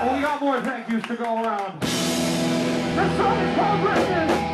Well, we got more thank yous to go around. This song is called Breakfast.